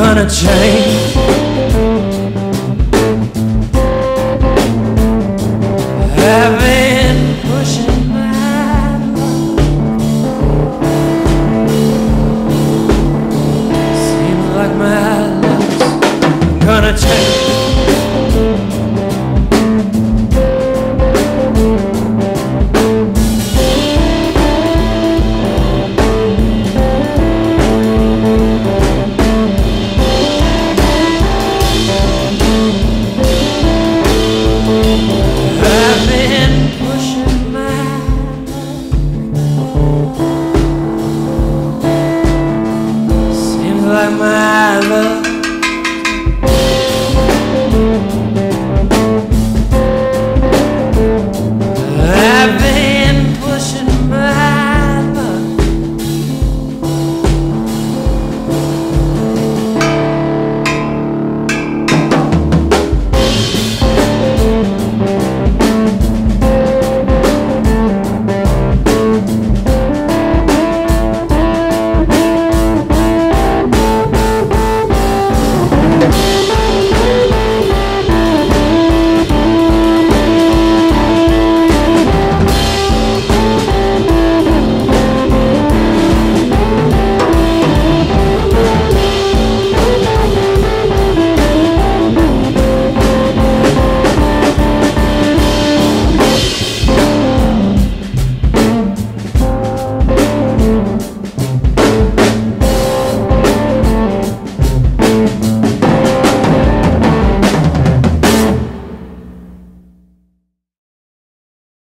Gonna change. My luck